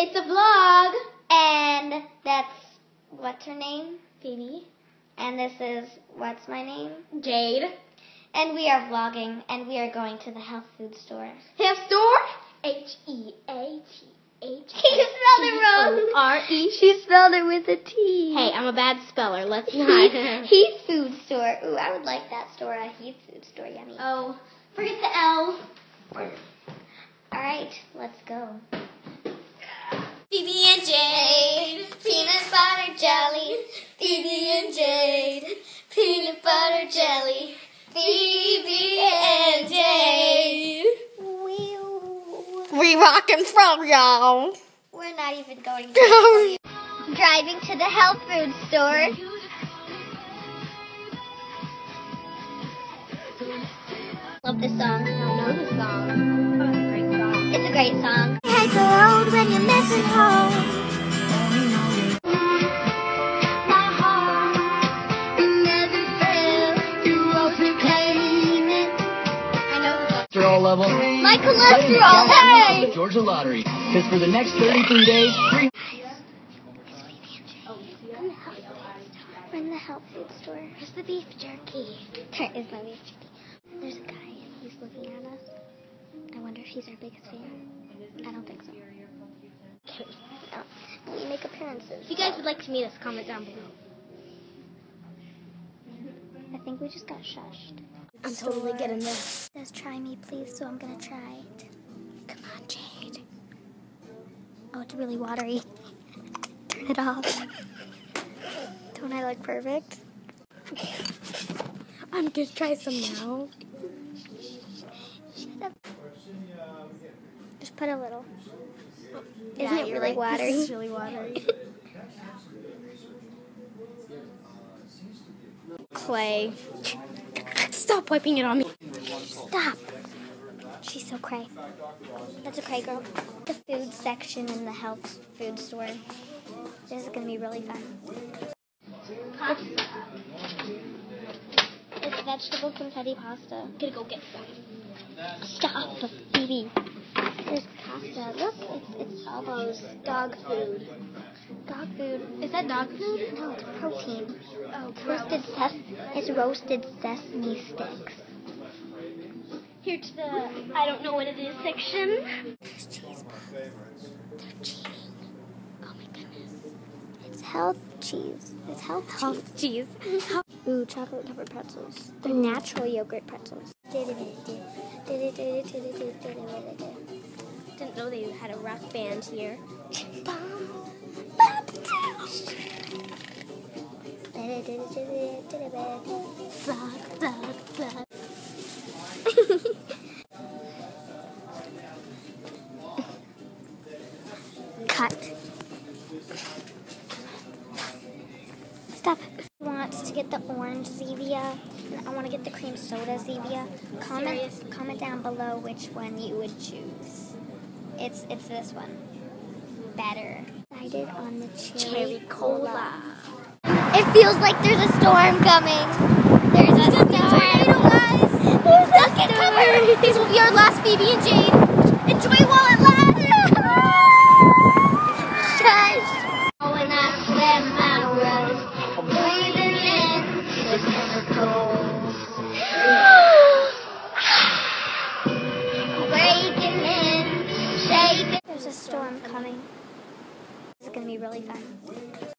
It's a vlog. And that's what's her name? Phoebe. And this is what's my name? Jade. And we are vlogging and we are going to the health food store. Health store. H E A T H. You spelled it wrong. R E. She spelled it with a T. Hey, I'm a bad speller. Let's not. Heath Food Store. Ooh, I would like that store. A Heath Food Store. Yummy. oh, forget the L. All right, let's go. Whew. We rockin' from y'all. We're not even going to driving to the health food store. Love this song. I know the song. It's a great song. It's a great song. Hit the road when you're missing home. Cholesterol level. My cholesterol. Countdown Hey! the Georgia Lottery. Because for the next 33 days, three We're in the health food store. Where's the beef jerky? There is no beef jerky. There's a guy and he's looking at us. I wonder if he's our biggest fan. I don't think so. No. We make appearances. If you guys would like to meet us, comment down below. I think we just got shushed. I'm totally getting this. Says try me, please, so I'm gonna try it. Come on, Jade. Oh, it's really watery. Turn it off. Don't I look perfect? I'm gonna try some now. Shut up. Just put a little. Oh, yeah, Isn't it really right. watery? Is really watery. Clay. Stop wiping it on me. Stop. She's so cray. That's a cray girl. The food section in the health food store. This is gonna be really fun. It's vegetable confetti pasta. Gonna go get some. Stop, Phoebe. There's pasta. Look, it's, it's elbows. Dog food. Dog food. Is that dog food? No, it's protein. Oh, It's roasted ses- It's roasted sesame sticks. Here to the I don't know what it is section. There's cheese puffs. They're cheating. Oh my goodness. It's health cheese. It's health, Health cheese. Ooh, chocolate covered pretzels. They're natural yogurt pretzels. Didn't know they had a rock band here. Cut. Stop. Wants to get the orange Zevia. and I want to get the cream soda Zevia. Comment Seriously? comment down below which one you would choose. It's it's this one. Better. On the cherry, Cherry cola. It feels like there's a storm coming. There's a storm. guys. There's a storm. This will be our last Phoebe and Jade. Enjoy while it lasts. Shush. When I swim my world, breathing in the chemicals. Breaking in, shaking. There's a storm coming. Is gonna be really fun.